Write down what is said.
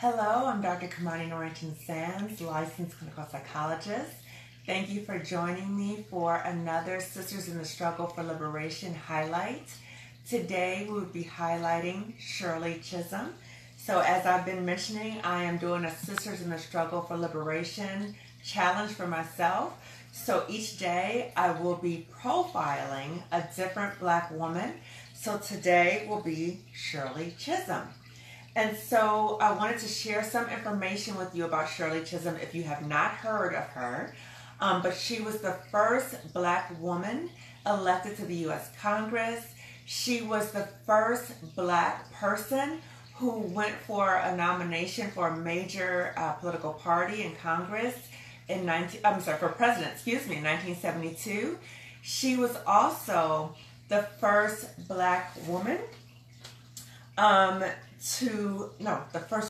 Hello, I'm Dr. Kamani Norrington Sands, licensed clinical psychologist. Thank you for joining me for another Sisters in the Struggle for Liberation highlight. Today we will be highlighting Shirley Chisholm. So, as I've been mentioning, I am doing a Sisters in the Struggle for Liberation challenge for myself. So, each day I will be profiling a different black woman. So, today will be Shirley Chisholm. And so I wanted to share some information with you about Shirley Chisholm if you have not heard of her. Um, but she was the first black woman elected to the U.S. Congress. She was the first black person who went for a nomination for a major uh, political party in Congress in 19, I'm sorry, for president, excuse me, in 1972. She was also the first black woman um, to, no, the first